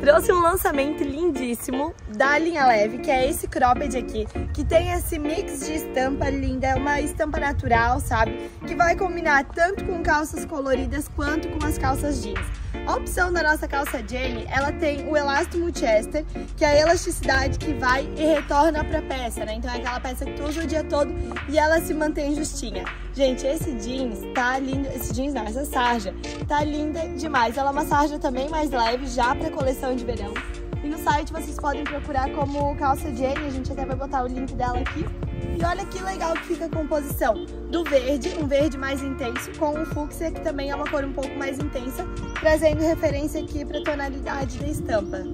trouxe um lançamento lindíssimo da linha leve, que é esse cropped aqui, que tem esse mix de estampa linda, é uma estampa natural, sabe? Que vai combinar tanto com calças coloridas quanto com as calças jeans. A opção da nossa calça Jenny, ela tem o elástico multiester, que é a elasticidade que vai e retorna pra peça, né? Então é aquela peça que tu usa o dia todo e ela se mantém justinha. Gente, esse jeans tá lindo, esse jeans não, essa sarja tá linda demais. Ela é uma sarja também mais leve, já pra coleção de verão. E no site vocês podem procurar como calça Jenny, a gente até vai botar o link dela aqui. E olha que legal que fica a composição do verde, um verde mais intenso, com o fúcsia, que também é uma cor um pouco mais intensa, trazendo referência aqui para a tonalidade da estampa.